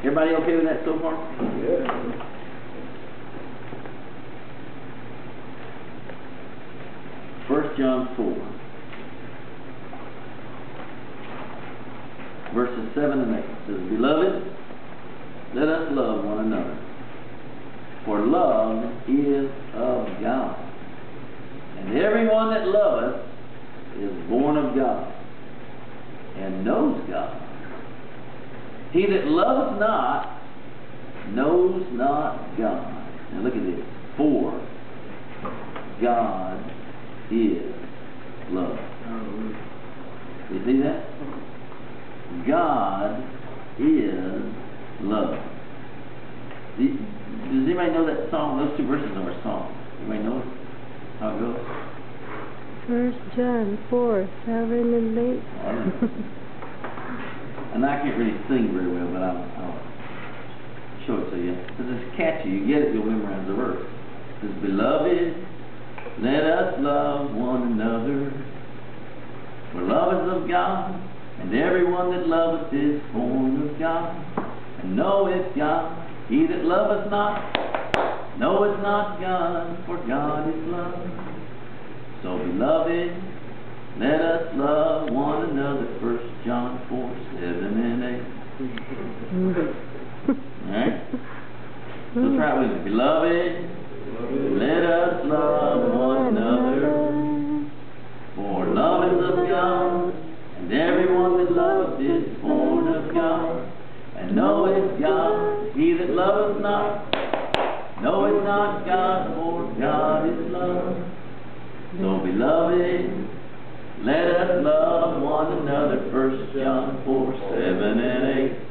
Everybody okay with that so far? Yeah. First John four. Verses seven and eight says, Beloved, let us love one another. For love is of God. And everyone that loveth is born of God, and knows. He that loveth not knows not God. Now look at this. For God is love. You see that? God is love. Does anybody know that song? Those two verses are a song. Anybody know it? How it goes? First John 4, 7 and 8. And I can't really sing very well, but I'll, I'll show it to you. Because it's catchy. You get it, you'll memorize the verse. It says, Beloved, let us love one another. For love is of God, and everyone that loveth is born of God, and knoweth God. He that loveth not, knoweth not God, for God is love. So, beloved, let us love one another. First John 4, 7 and 8. Alright? So try it with me. Beloved, let us love one another. For love is of God, and everyone that loveth is born of God, and knoweth God. He that loveth not, knoweth not God, for God is love. So, beloved, let us love one another. First John 4, 7 and 8.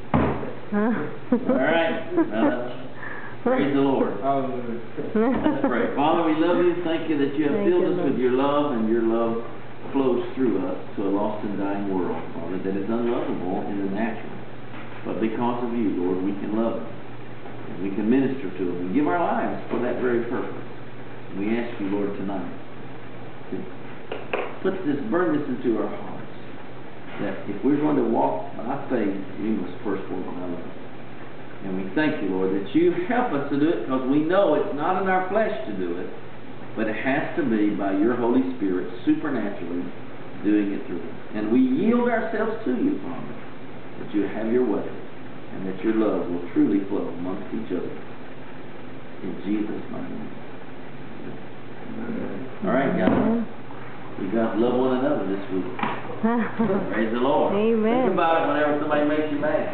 All right. Praise the Lord. Let's pray. Father, we love you. Thank you that you have filled us with your love, and your love flows through us to a lost and dying world, Father, that is unlovable in the natural. But because of you, Lord, we can love them. And we can minister to them and give our lives for that very purpose. We ask you, Lord, tonight put this, this into our hearts. That if we're going to walk by faith, we must first walk by love. And we thank you, Lord, that you help us to do it because we know it's not in our flesh to do it, but it has to be by your Holy Spirit supernaturally doing it through us. And we yield ourselves to you, Father, that you have your way and that your love will truly flow amongst each other. In Jesus' name. All right, guys. We got to love one another this week. Praise the Lord. Amen. Think about it whenever somebody makes you mad.